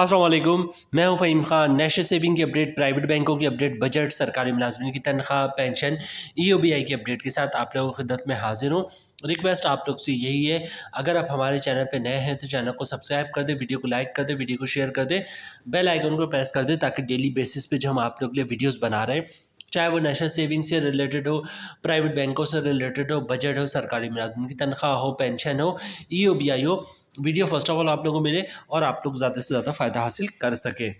असलम मैं हूँ Faheem Khan. National saving की अपडेट, प्राइवेट बैंकों की अपडेट, बजट, सरकारी मुलाजमन की तनख्वाह, पेंशन ई ओ बी आई की अपडेट के साथ आप लोगों की खिदत में हाजिर हूँ। रिक्वेस्ट आप लोग से यही है, अगर आप हमारे चैनल पर नए हैं तो चैनल को सब्सक्राइब कर दें, वीडियो को लाइक कर दें, वीडियो को शेयर कर दें, बेल आइकन को प्रेस कर दें, ताकि डेली बेसिस पर जो हम आप लोग के लिए वीडियोज़ बना रहे हैं चाहे वो नेशनल सेविंग से रिलेटेड हो, प्राइवेट बैंकों से रिलेटेड हो, बजट हो, सरकारी मुलाजमन की तनख्वाह हो, पेंशन हो ई ओ बी आई हो, वीडियो फ़र्स्ट ऑफ़ ऑल आप लोगों को मिले और आप लोग ज़्यादा से ज़्यादा फ़ायदा हासिल कर सके।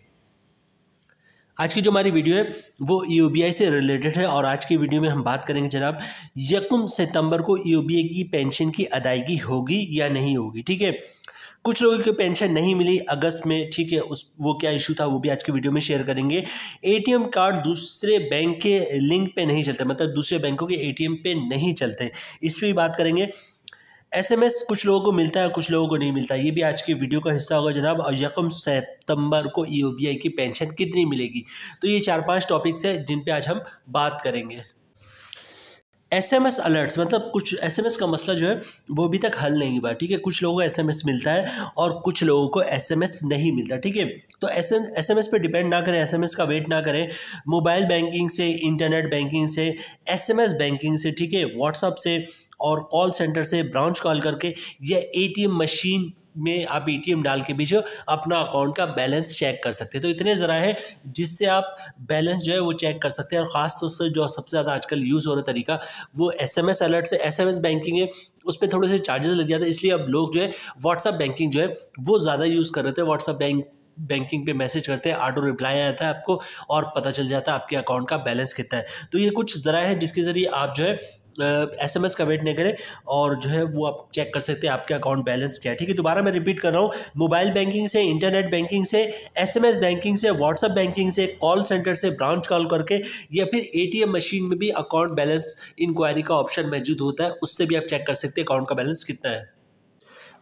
आज की जो हमारी वीडियो है, वो ई से रिलेटेड है और आज की वीडियो में हम बात करेंगे जनाब, यकम सितंबर को ई की पेंशन की अदायगी होगी या नहीं होगी, ठीक है? कुछ लोगों को पेंशन नहीं मिली अगस्त में, ठीक है, उस, वो क्या इशू था वो भी आज की वीडियो में शेयर करेंगे। एटीएम कार्ड दूसरे बैंक के लिंक पे नहीं चलते मतलब दूसरे बैंकों के एटीएम पे नहीं चलते। इस पर भी बात करेंगे। एसएमएस कुछ लोगों को मिलता है, कुछ लोगों को नहीं मिलता। ये भी आज की वीडियो का हिस्सा होगा जनाब। और यकम सितंबर को ई की पेंशन कितनी मिलेगी? तो ये चार पाँच टॉपिक्स है, जिन पे आज हम बात करेंगे। एस एम एस अलर्ट्स मतलब कुछ एस एम एस का मसला जो है, वो अभी तक हल नहीं हुआ, ठीक है? कुछ लोगों को एस एम एस मिलता है और कुछ लोगों को एस एम एस नहीं मिलता, ठीक है? तो S M S M S पर डिपेंड ना करें एस एम एस का वेट ना करें। मोबाइल बैंकिंग से इंटरनेट बैंकिंग से एस एम एस बैंकिंग से, ठीक है? व्हाट्सअप से और कॉल सेंटर से ब्रांच कॉल करके या ए टी एम मशीन में आप एटीएम डाल के भी जो अपना अकाउंट का बैलेंस चेक कर सकते हैं। तो इतने ज़रा है जिससे आप बैलेंस जो है वो चेक कर सकते हैं और ख़ास तौर से जो सबसे ज़्यादा आजकल यूज़ हो रहा तरीका, वो एस एम एस अलर्ट से एस एम एस बैंकिंग है, उस पर थोड़े से चार्जेस लग जाते हैं, इसलिए अब लोग जो है व्हाट्सअप बैंकिंग जो है वो ज़्यादा यूज़ कर रहे थे व्हाट्सअप बैंक बैंकिंग पे मैसेज करते हैं ऑटो रिप्लाई आता है आपको और पता चल जाता है आपके अकाउंट का बैलेंस कितना है। तो ये कुछ ज़रा है जिसके ज़रिए आप जो है एस एम एस का वेट नहीं करें और जो है वो आप चेक कर सकते हैं आपके अकाउंट बैलेंस क्या है। ठीक है, दोबारा मैं रिपीट कर रहा हूँ। मोबाइल बैंकिंग से इंटरनेट बैंकिंग से एस एम एस बैंकिंग से व्हाट्सअप बैंकिंग से कॉल सेंटर से ब्रांच कॉल करके या फिर ए टी एम मशीन में भी अकाउंट बैलेंस इंक्वायरी का ऑप्शन मौजूद होता है, उससे भी आप चेक कर सकते हैं अकाउंट का बैलेंस कितना है।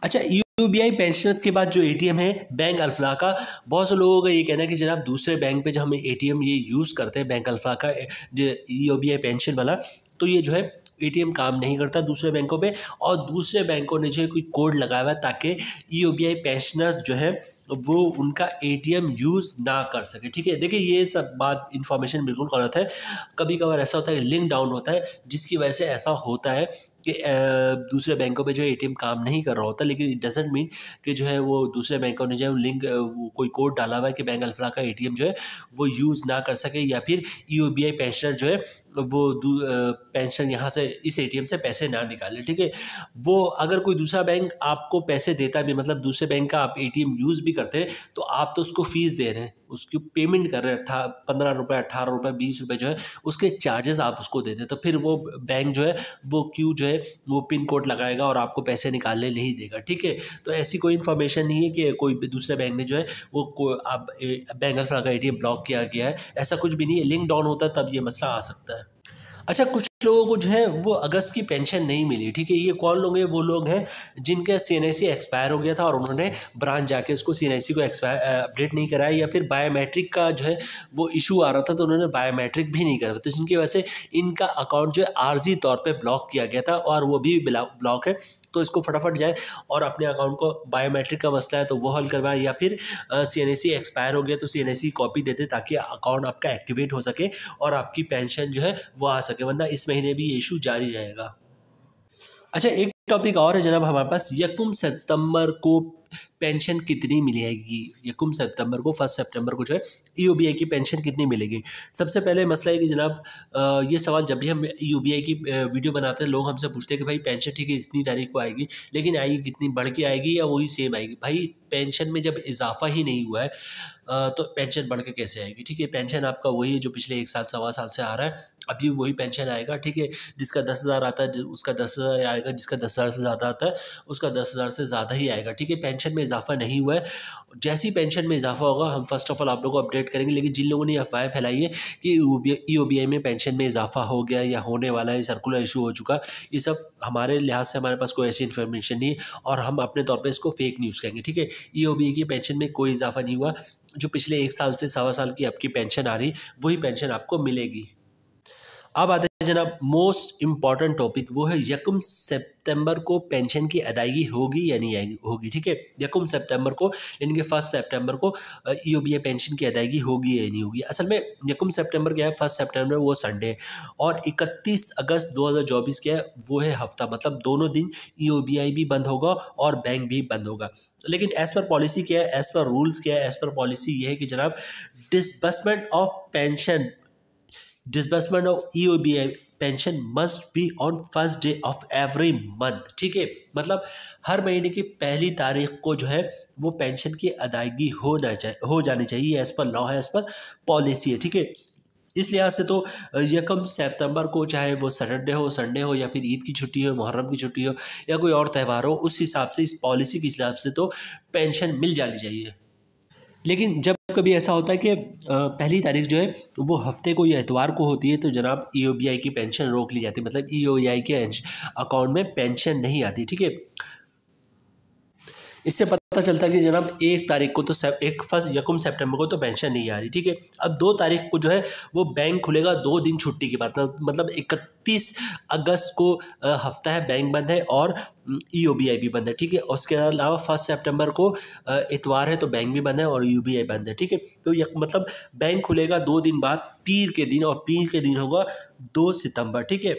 अच्छा यू बी आई पेंशन के बाद जो ए टी एम है बैंक अल्फला का, बहुत से लोगों का ये कहना है कि जनाब दूसरे बैंक पे जब हम ए टी एम ये यूज़ करते हैं बैंक अल्फ़ा का जो ई बी आई पेंशन वाला तो ये जो है एटीएम काम नहीं करता दूसरे बैंकों पे और दूसरे बैंकों ने जो है कोई कोड लगाया हुआ ताकि ई आई पेंशनर्स जो है वो उनका एटीएम यूज़ ना कर सके। ठीक है? देखिए, ये सब बात इन्फॉर्मेशन बिल्कुल गलत है। कभी कभार ऐसा होता है लिंक डाउन होता है, जिसकी वजह से ऐसा होता है कि दूसरे बैंकों पे जो है एटीएम काम नहीं कर रहा होता, लेकिन इट डजेंट मीन कि जो है वो दूसरे बैंकों ने जो है लिंक कोई कोड डाला हुआ है कि बैंक अल्फला का एटीएम जो है वो यूज़ ना कर सके, या फिर बी आई पेंशनर जो है वो पेंशन यहाँ से इस एटीएम से पैसे ना निकाले। ठीक है? वो अगर कोई दूसरा बैंक आपको पैसे देता भी मतलब दूसरे बैंक का आप एटीएम यूज़ भी करते तो आप तो उसको फ़ीस दे रहे हैं, उसकी पेमेंट कर रहे हैं, अट्ठा, पंद्रह रुपये अट्ठारह रुपये बीस रुपये जो है, उसके चार्जेस आप उसको देते तो फिर वो बैंक जो है, वो क्यू जो है, वो पिन कोड लगाएगा और आपको पैसे निकालने नहीं देगा, ठीक है? तो ऐसी कोई इन्फॉर्मेशन नहीं है कि कोई दूसरे बैंक ने जो है, वो आप बैंक अल्फ़ा का ए ब्लॉक किया गया है, ऐसा कुछ भी नहीं है लिंक डाउन होता है, तब ये मसला आ सकता है। अच्छा कुछ लोगों को जो है वो अगस्त की पेंशन नहीं मिली, ठीक है? ये कौन लोग हैं? वो लोग हैं जिनका सी एन एक्सपायर हो गया था और उन्होंने ब्रांच जाके उसको सी एन को एक्सपायर अपडेट नहीं कराया या फिर बायोमेट्रिक का जो है वो इशू आ रहा था तो उन्होंने बायोमेट्रिक भी नहीं करा तो जिनकी वजह से इनका अकाउंट जो है आर्जी तौर पर ब्लॉक किया गया था और वो भी ब्लॉक है। तो इसको फटाफट जाए और अपने अकाउंट को बायोमेट्रिक का मसला है तो वो हल करवाएँ या फिर सी एन एक्सपायर हो गया तो सी एन कॉपी देते ताकि अकाउंट आपका एक्टिवेट हो सके और आपकी पेंशन जो है वो आ सके, वरना इस महीने भी ये इशू जारी रहेगा। अच्छा एक टॉपिक और है जनाब, हमारे पास यकम सितंबर को पेंशन कितनी मिलेगी? यकम सितंबर को फ़र्स्ट सितंबर को जो है ई की पेंशन कितनी मिलेगी? सबसे पहले मसला है कि जनाब ये सवाल जब भी हम ई की वीडियो बनाते हैं, लोग हमसे पूछते हैं कि भाई पेंशन ठीक है, इतनी तारीख को आएगी, लेकिन आएगी कितनी बढ़ के आएगी या वही सेम आएगी? भाई पेंशन में जब इजाफा ही नहीं हुआ है तो पेंशन बढ़ के कैसे आएगी? ठीक है पेंशन आपका वही है जो पिछले एक साल, सवा साल से आ रहा है, अभी वही पेंशन आएगा, ठीक है, जिसका दस हज़ार आता है, उसका दस हज़ार आएगा, जिसका दस हज़ार से ज़्यादा आता है, उसका दस हज़ार से ज़्यादा ही आएगा, ठीक है? पेंशन में इजाफा नहीं हुआ है। जैसी पेंशन में इजाफा होगा, हम फ़र्स्ट ऑफ़ ऑल आप लोगों को अपडेट करेंगे, लेकिन जिन लोगों ने अफवाहें फैलाई है कि ई ओ बी आई में पेंशन में इजाफा हो गया या होने वाला है सर्कुलर इशू हो चुका, ये सब हमारे लिहाज से हमारे पास कोई ऐसी इन्फॉर्मेशन नहीं और हम अपने तौर पर इसको फेक न्यूज़ कहेंगे, ठीक है? ई ओ बी की पेंशन में कोई इजाफा नहीं हुआ, जो पिछले एक साल से सवा साल की आपकी पेंशन आ रही, वही पेंशन आपको मिलेगी। अब आते जनाब मोस्ट इंपॉर्टेंट टॉपिक वो है, यकम सितंबर को पेंशन की अदायगी होगी या नहीं होगी, ठीक है? यकम सितंबर को, यानी कि फ़र्स्ट सितंबर को ई पेंशन की अदायगी होगी या नहीं होगी? असल में यकम सितंबर क्या है? फ़र्स्ट सितंबर वो संडे और इकतीस अगस्त 2024 क्या है? वो है हफ़्ता मतलब दोनों दिन ई भी बंद होगा और बैंक भी बंद होगा। लेकिन एज़ पर पॉलिसी क्या है? एज़ पर रूल्स क्या है? एज़ पर पॉलिसी ये है कि जनाब disbursement of pension disbursement of E O B pension must be on first day of every month ठीक है? मतलब हर महीने की पहली तारीख को जो है, वो पेंशन की अदायगी होना चाहिए हो जानी चाहिए एज़ पर लॉ है एज़ पर पॉलिसी है, ठीक है? इस लिहाज से तो यकम सितंबर को चाहे वो सैटरडे हो, संडे हो या फिर ईद की छुट्टी हो, मुहर्रम की छुट्टी हो या कोई और त्यौहार हो, उस हिसाब से, इस पॉलिसी के हिसाब से तो पेंशन मिल जानी चाहिए। लेकिन जब कभी ऐसा होता है कि पहली तारीख जो है, वो हफ़्ते को या एतवार को होती है तो जनाब ई e की पेंशन रोक ली जाती है। मतलब ई e के अकाउंट में पेंशन नहीं आती, ठीक है? इससे पता चलता है कि जनाब एक तारीख को तो एक फ़र्स्ट यकम सितंबर को तो पेंशन नहीं आ रही, ठीक है? अब दो तारीख को जो है, वो बैंक खुलेगा दो दिन छुट्टी के बाद मतलब इकतीस अगस्त को हफ़्ता है, बैंक बंद है और ई ओ बी आई भी बंद है, ठीक है? उसके अलावा फ़र्स्ट सेप्टेम्बर को इतवार है तो बैंक भी बंद है और यू बी आई बंद है, ठीक है? तो यह मतलब बैंक खुलेगा दो दिन बाद, पीर के दिन और पीर के दिन होगा दो सितंबर, ठीक है?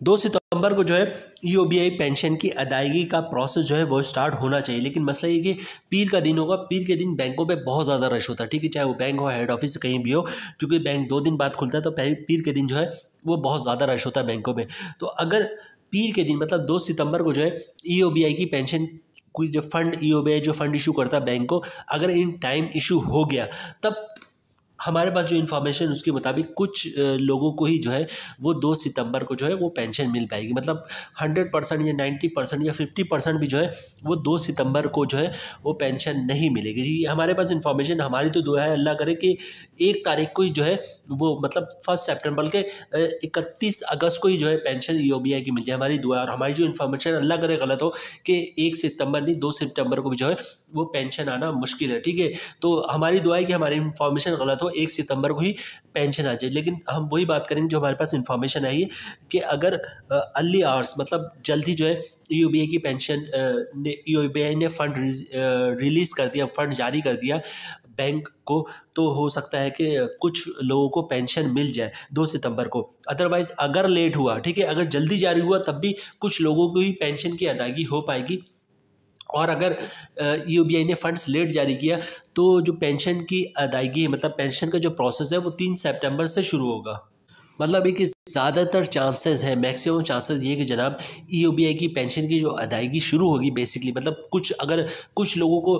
दो सितंबर को जो है ईओबीआई पेंशन की अदायगी का प्रोसेस जो है, वो स्टार्ट होना चाहिए। लेकिन मसला ये कि पीर का दिन होगा, पीर के दिन बैंकों पे बहुत ज़्यादा रश होता है, ठीक है? चाहे वो बैंक हो हेड ऑफ़िस कहीं भी हो, क्योंकि बैंक दो दिन बाद खुलता है तो पीर के दिन जो है, वो बहुत ज़्यादा रश होता है बैंकों में तो अगर पीर के दिन मतलब दो सितंबर को जो है ईओबीआई की पेंशन कोई जो फंड ई जो फंड इशू करता है बैंक को, अगर इन टाइम इशू हो गया, तब हमारे पास जो इन्फॉर्मेशन उसके मुताबिक कुछ लोगों को ही जो है, वो दो सितंबर को जो है, वो पेंशन मिल पाएगी। मतलब हंड्रेड परसेंट या नाइन्टी परसेंट या फिफ्टी परसेंट भी जो है, वो दो सितंबर को जो है, वो पेंशन नहीं मिलेगी। जी, हमारे पास इन्फॉर्मेशन हमारी तो दुआ है, अल्लाह करे कि एक तारीख को ही जो है, वो मतलब फ़र्स्ट सेप्टेम्बर के इकतीस अगस्त को ही जो है पेंशन ई की मिल जाए हमारी दुआ। और हमारी जो इन्फॉर्मेशन अल्लाह करे गलत हो कि एक सितंबर नहीं, दो सितंबर को भी जो है, वो पेंशन आना मुश्किल है। ठीक है? तो हमारी दुआ है कि हमारी इन्फॉर्मेशन गलत हो एक सितंबर को ही पेंशन आ जाए। लेकिन हम वही बात करेंगे जो हमारे पास इन्फॉर्मेशन आई है कि अगर अर्ली आवर्स मतलब जल्दी जो है यू की पेंशन ने यू ने फंड रिलीज़ कर दिया फंड जारी कर दिया बैंक को तो हो सकता है कि कुछ लोगों को पेंशन मिल जाए दो सितंबर को। अदरवाइज़ अगर लेट हुआ, ठीक है, अगर जल्दी जारी हुआ, तब भी कुछ लोगों को ही पेंशन की अदायगी हो पाएगी। और अगर यू e ने फंड्स लेट जारी किया तो जो पेंशन की अदायगी है मतलब पेंशन का जो प्रोसेस है, वो तीन सितंबर से शुरू होगा। मतलब एक ज़्यादातर चांसेस हैं मैक्सिमम चांसेस ये कि जनाब ई की पेंशन की जो अदायगी शुरू होगी बेसिकली मतलब कुछ, अगर कुछ लोगों को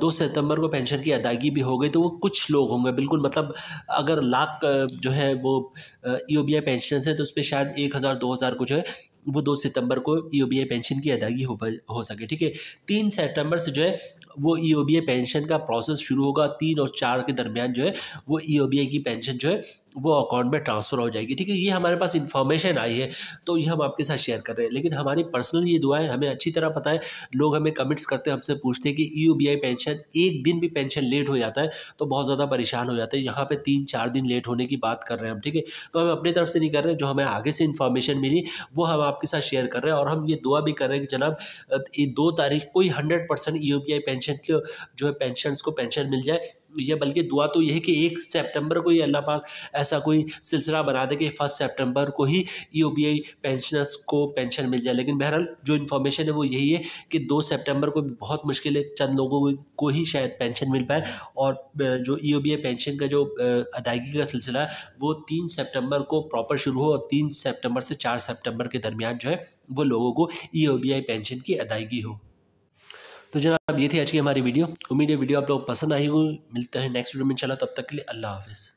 दो सितंबर को पेंशन की अदायगी भी हो गई तो वो कुछ लोग होंगे, बिल्कुल। मतलब अगर लाख जो है वो ई पेंशन है तो उस पर शायद एक हज़ार, दो हज़ार को जो है। वो दो सितंबर को ई पेंशन की अदायगी हो हो सके, ठीक है? तीन सितंबर से जो है, वो ई पेंशन का प्रोसेस शुरू होगा, तीन और चार के दरमियान जो है, वो ई की पेंशन जो है वो अकाउंट में ट्रांसफ़र हो जाएगी। ठीक है, ये हमारे पास इन्फॉर्मेशन आई है तो ये हम आपके साथ शेयर कर रहे हैं। लेकिन हमारी पर्सनल ये दुआ है हमें अच्छी तरह पता है, लोग हमें कमेंट्स करते हैं, हमसे पूछते हैं कि ई e पेंशन एक दिन भी पेंशन लेट हो जाता है तो बहुत ज़्यादा परेशान हो जाते हैं। यहाँ पर तीन चार दिन लेट होने की बात कर रहे हैं हम, ठीक है? तो हम अपनी तरफ़ से नहीं कर रहे, जो हमें आगे से इन्फॉर्मेशन मिली, वो हम आपके साथ शेयर कर रहे हैं। और हम ये दुआ भी कर रहे हैं कि जनाब दो तारीख को ही हंड्रेड परसेंट ई पेंशन के जो है पेंशन को पेंशन मिल जाए। ये बल्कि दुआ तो यह है कि एक सितंबर को ही अल्लाह पाक ऐसा कोई सिलसिला बना दे कि फ़र्स्ट सितंबर को ही E O B I pensioners को पेंशन मिल जाए। लेकिन बहरहाल जो इन्फॉर्मेशन है वो यही है कि दो सितंबर को बहुत मुश्किल है, चंद लोगों को ही शायद पेंशन मिल पाए। और जो ई ओ बी आई पेंशन का जो अदायगी का सिलसिला है, वो तीन सेप्टेम्बर को प्रॉपर शुरू हो और तीन सेप्टेम्बर से चार सेप्टेम्बर के दरमियान जो है, वो लोगों को ई पेंशन की अदायगी हो। तो जनाब, ये थी आज की हमारी वीडियो। उम्मीद है वीडियो आप लोग पसंद आई हो मिलते हैं नेक्स्ट वीडियो में चला तब तक के लिए अल्लाह हाफिज़।